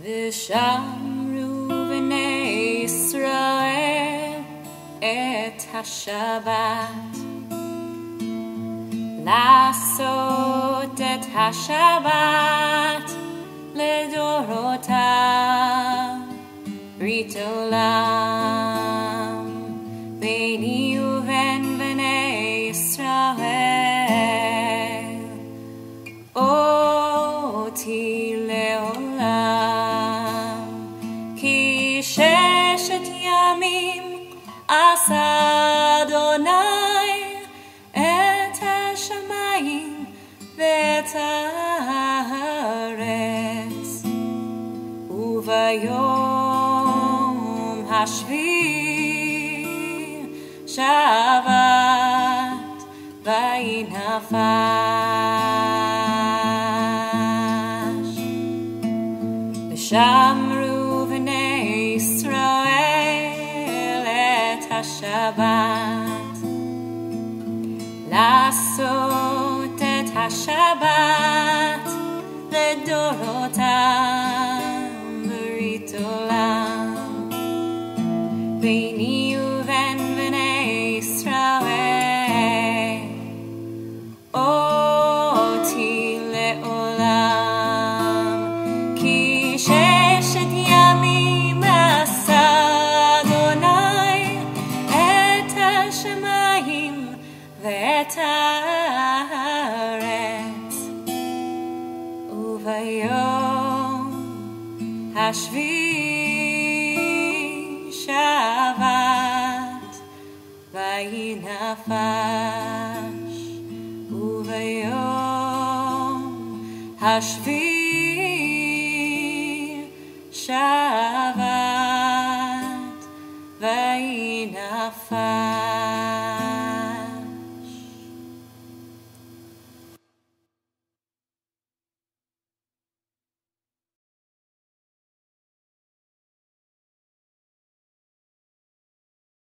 ושמרו בני ישראל את השבת לעשות את השבת לדורותם ברית עולם ביני ובין בני ישראל אותי עשה אדוני את השמיים ואת הארץ וביום השביעי שבת ויהי נפש השבת לעשות את השבת לדורותם ברית עולם ביני השמיים ואת הארץ וביום השביעי שבת ויהי נפש וביום השביעי שבת ויהי נפש